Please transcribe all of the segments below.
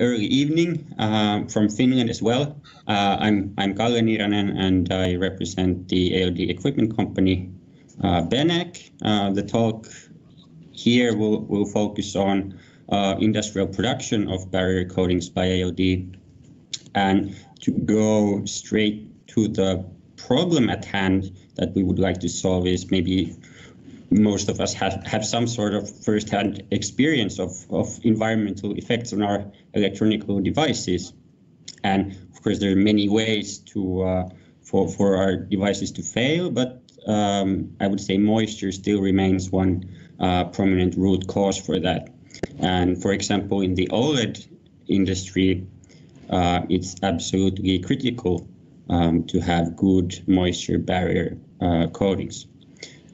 early evening uh, from Finland as well. Uh, I'm I'm Kalle Niiranen, and I represent the ALD equipment company uh, Beneq. Uh, the talk here will will focus on uh, industrial production of barrier coatings by ALD, and to go straight to the problem at hand that we would like to solve is maybe most of us have, have some sort of first-hand experience of, of environmental effects on our electronic devices. And of course, there are many ways to uh, for, for our devices to fail, but um, I would say moisture still remains one uh, prominent root cause for that. And for example, in the OLED industry, uh, it's absolutely critical um, to have good moisture barrier uh, coatings.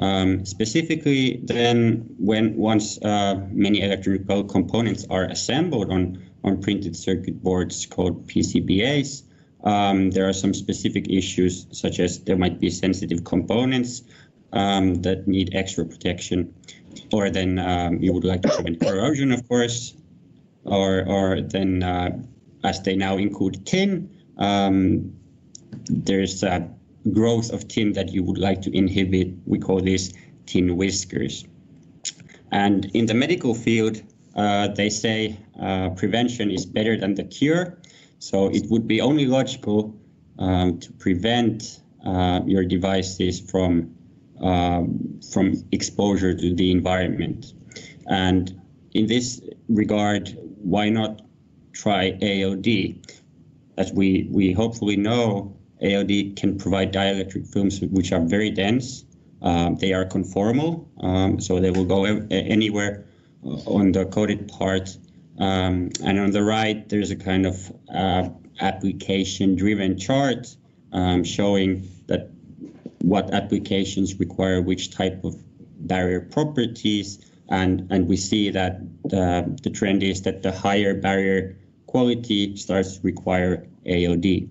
Um, specifically, then, when once uh, many electrical components are assembled on, on printed circuit boards called PCBAs, um, there are some specific issues, such as there might be sensitive components um, that need extra protection, or then um, you would like to prevent corrosion, of course, or, or then, uh, as they now include tin, um, there's a growth of tin that you would like to inhibit. We call this tin whiskers. And in the medical field, uh, they say uh, prevention is better than the cure. So it would be only logical um, to prevent uh, your devices from um, from exposure to the environment. And in this regard, why not try ALD? As we, we hopefully know, ALD can provide dielectric films which are very dense. Um, they are conformal, um, so they will go anywhere uh, on the coated part. Um, and on the right, there's a kind of uh, application-driven chart um, showing that what applications require which type of barrier properties. And, and we see that the, the trend is that the higher barrier quality starts to require ALD.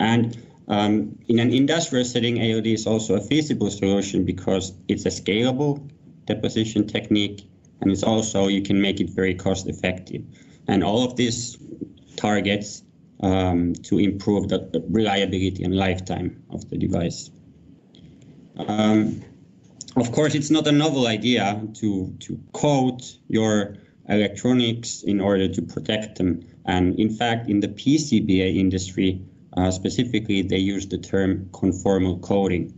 And um, in an industrial setting, ALD is also a feasible solution because it's a scalable deposition technique, and it's also you can make it very cost effective. And all of these targets um, to improve the reliability and lifetime of the device. Um, of course, it's not a novel idea to, to coat your electronics in order to protect them. And in fact, in the PCBA industry, specifically, they use the term conformal coating,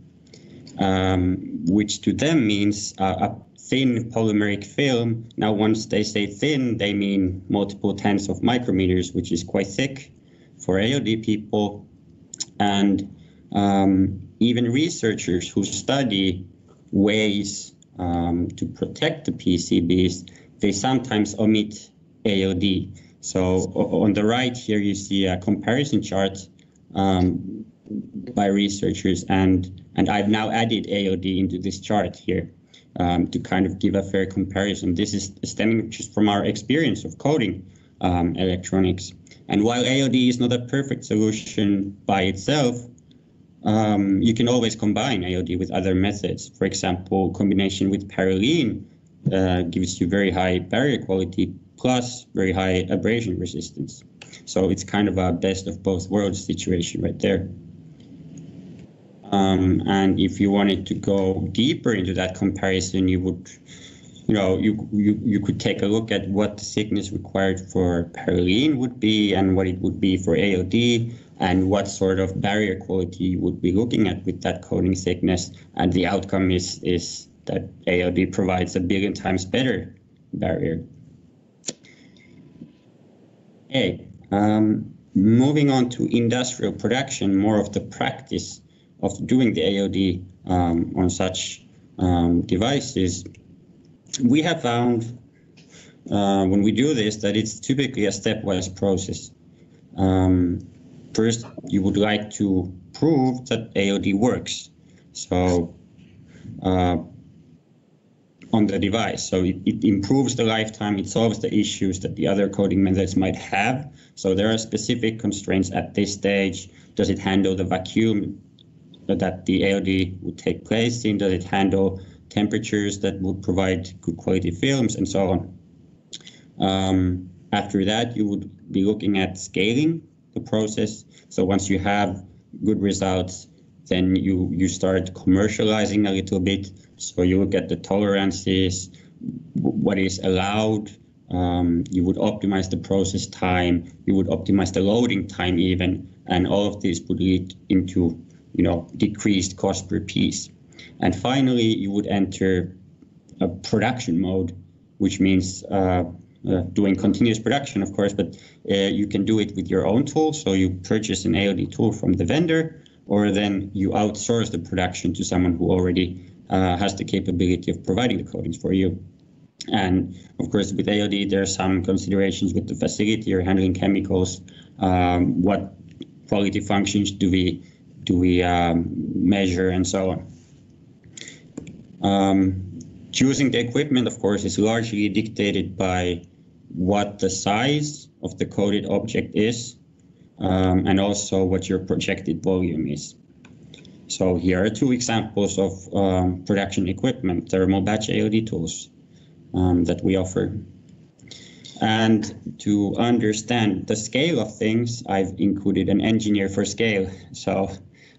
um, which to them means uh, a thin polymeric film. Now, once they say thin, they mean multiple tens of micrometers, which is quite thick for ALD people. And um, even researchers who study ways um, to protect the PCBs, they sometimes omit ALD. So on the right here, you see a comparison chart um, by researchers, and and I've now added ALD into this chart here um, to kind of give a fair comparison. This is stemming just from our experience of coating um, electronics. And while ALD is not a perfect solution by itself, um, you can always combine ALD with other methods. For example, combination with Parylene uh, gives you very high barrier quality plus very high abrasion resistance. So it's kind of a best of both worlds situation right there. Um, and if you wanted to go deeper into that comparison, you would, you know, you, you, you could take a look at what the thickness required for Parylene would be and what it would be for ALD and what sort of barrier quality you would be looking at with that coating thickness. And the outcome is, is that ALD provides a billion times better barrier. Okay. Um, moving on to industrial production, more of the practice of doing the ALD um, on such um, devices, we have found uh, when we do this that it's typically a stepwise process. Um, first, you would like to prove that ALD works. So uh, on the device. So it, it, improves the lifetime, it solves the issues that the other coating methods might have. So there are specific constraints at this stage. Does it handle the vacuum that the ALD would take place in? Does it handle temperatures that would provide good quality films and so on? Um, after that, you would be looking at scaling the process. So once you have good results, then you, you start commercializing a little bit. So you look at the tolerances, what is allowed. Um, you would optimize the process time. You would optimize the loading time even, and all of this would lead into you know decreased cost per piece. And finally, you would enter a production mode, which means uh, uh, doing continuous production, of course, but uh, you can do it with your own tool. So you purchase an ALD tool from the vendor, or then you outsource the production to someone who already uh, has the capability of providing the coatings for you. And of course, with ALD, there are some considerations with the facility you're handling chemicals. Um, what quality functions do we do we um, measure, and so on. Um, choosing the equipment, of course, is largely dictated by what the size of the coated object is, um, and also what your projected volume is. So here are two examples of um, production equipment, thermal batch ALD tools um, that we offer. And to understand the scale of things, I've included an engineer for scale. So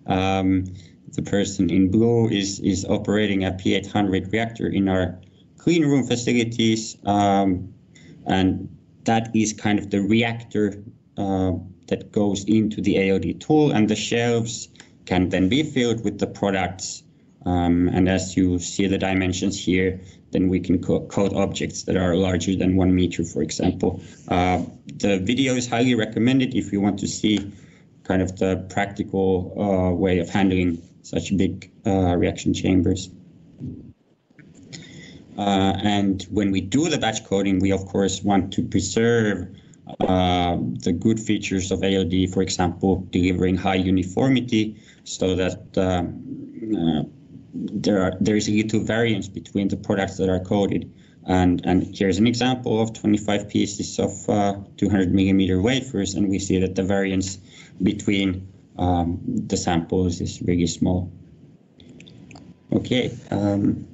um, the person in blue is, is operating a P800 reactor in our clean room facilities. Um, and that is kind of the reactor uh, that goes into the ALD tool and the shelves can then be filled with the products. Um, and as you see the dimensions here, then we can co code objects that are larger than one meter, for example. Uh, the video is highly recommended if you want to see kind of the practical uh, way of handling such big uh, reaction chambers. Uh, and when we do the batch coating, we of course want to preserve uh, the good features of ALD, for example, delivering high uniformity so that um, uh, there are there is a little variance between the products that are coated. And, and here's an example of 25 pieces of uh, 200 millimeter wafers, and we see that the variance between um, the samples is really small. Okay, um,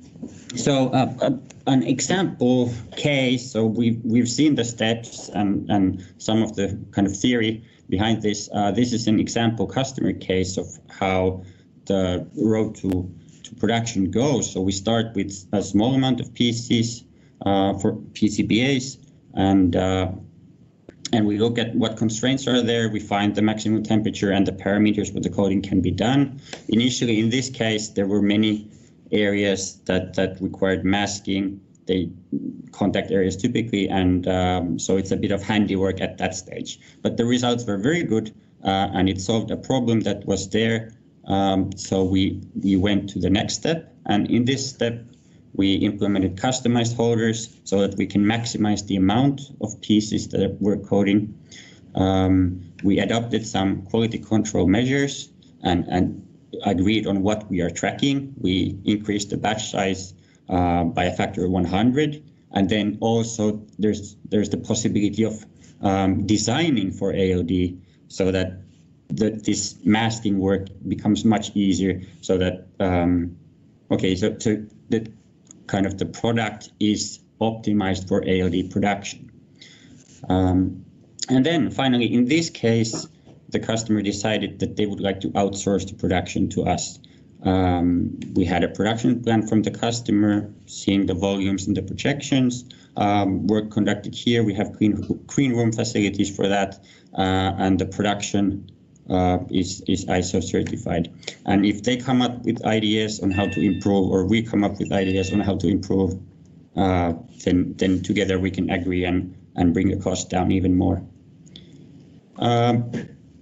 so uh, uh, an example case, so we've, we've seen the steps and, and some of the kind of theory behind this. Uh, this is an example customer case of how the road to, to production goes. So we start with a small amount of pieces uh, for PCBAs and uh, and we look at what constraints are there. We find the maximum temperature and the parameters where the coating can be done. Initially, in this case, there were many areas that, that required masking, they contact areas typically, and um, so it's a bit of handiwork at that stage. But the results were very good, uh, and it solved a problem that was there. Um, so we we went to the next step, and in this step, we implemented customized holders so that we can maximize the amount of pieces that we're coating. Um, we adopted some quality control measures and, and agreed on what we are tracking. We increased the batch size uh, by a factor of 100. And then also there's there's the possibility of um, designing for ALD so that the, this masking work becomes much easier so that um, okay so, so the kind of the product is optimized for ALD production. Um, and then finally, in this case, the customer decided that they would like to outsource the production to us. Um, we had a production plan from the customer, seeing the volumes and the projections. Um, work conducted here. We have clean, clean room facilities for that, uh, and the production uh, is, is ISO certified. And if they come up with ideas on how to improve, or we come up with ideas on how to improve, uh, then then together we can agree and and bring the cost down even more. Um,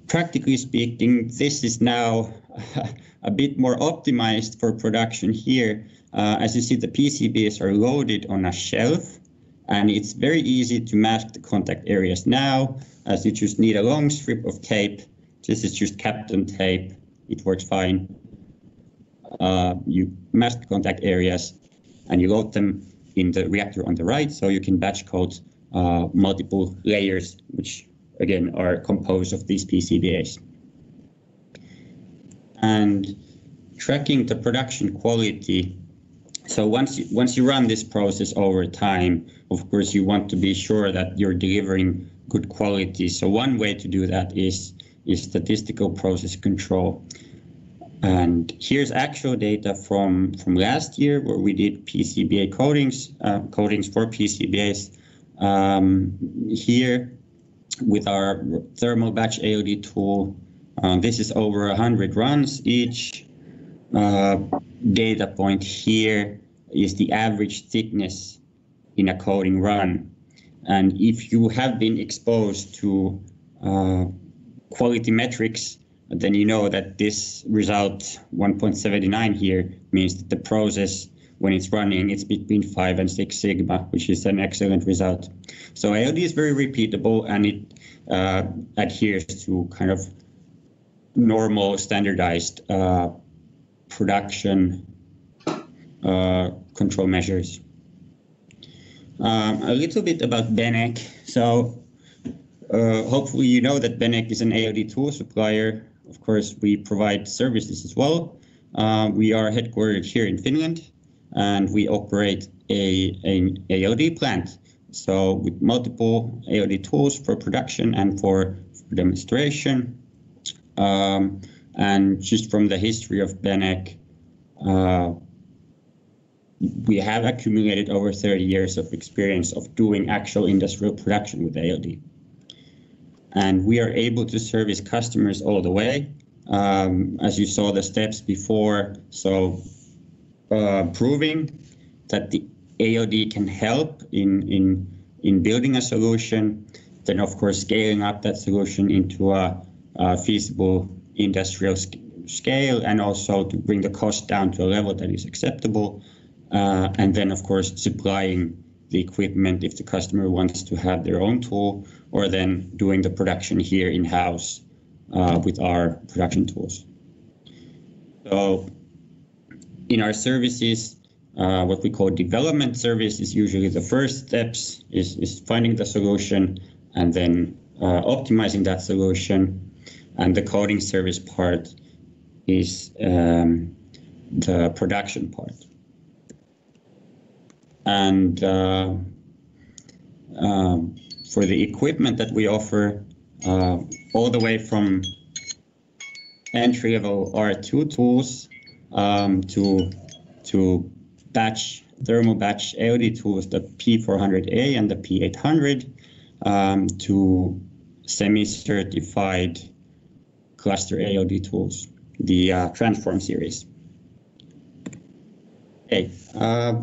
practically speaking, this is now a bit more optimized for production here. Uh, as you see, the PCBs are loaded on a shelf, and it's very easy to mask the contact areas now, as you just need a long strip of tape this is just Kapton tape. It works fine. Uh, you mask the contact areas and you load them in the reactor on the right so you can batch coat uh, multiple layers, which again are composed of these PCBAs. And tracking the production quality so once you, once you run this process over time, of course, you want to be sure that you're delivering good quality. So one way to do that is is statistical process control. And here's actual data from from last year where we did PCBA coatings, uh, coatings for PCBAs. Um, here with our thermal batch ALD tool, um, this is over 100 runs. Each uh, data point here is the average thickness in a coating run. And if you have been exposed to uh, quality metrics, then you know that this result 1.79 here means that the process when it's running, it's between 5 and 6 sigma, which is an excellent result. So ALD is very repeatable and it uh, adheres to kind of normal standardized uh, production uh, control measures. Um, a little bit about Beneq. So uh, hopefully you know that Beneq is an ALD tool supplier. Of course, we provide services as well. Uh, we are headquartered here in Finland and we operate a, a ALD plant. So with multiple ALD tools for production and for, for demonstration. Um, and just from the history of Beneq, uh, we have accumulated over 30 years of experience of doing actual industrial production with ALD. And we are able to service customers all the way. Um, as you saw the steps before, so proving that the ALD can help in, in, in building a solution, then of course scaling up that solution into a, a feasible industrial sc scale and also to bring the cost down to a level that is acceptable. Uh, and then of course supplying the equipment if the customer wants to have their own tool or then doing the production here in-house uh, with our production tools. So in our services, uh, what we call development service is usually the first steps is, is finding the solution and then uh, optimizing that solution. And the coating service part is um, the production part. And uh, um, for the equipment that we offer, uh, all the way from entry-level R2 tools um, to to batch thermal batch ALD tools, the P400A and the P800, um, to semi-certified cluster ALD tools, the uh, Transform series. Okay. Uh,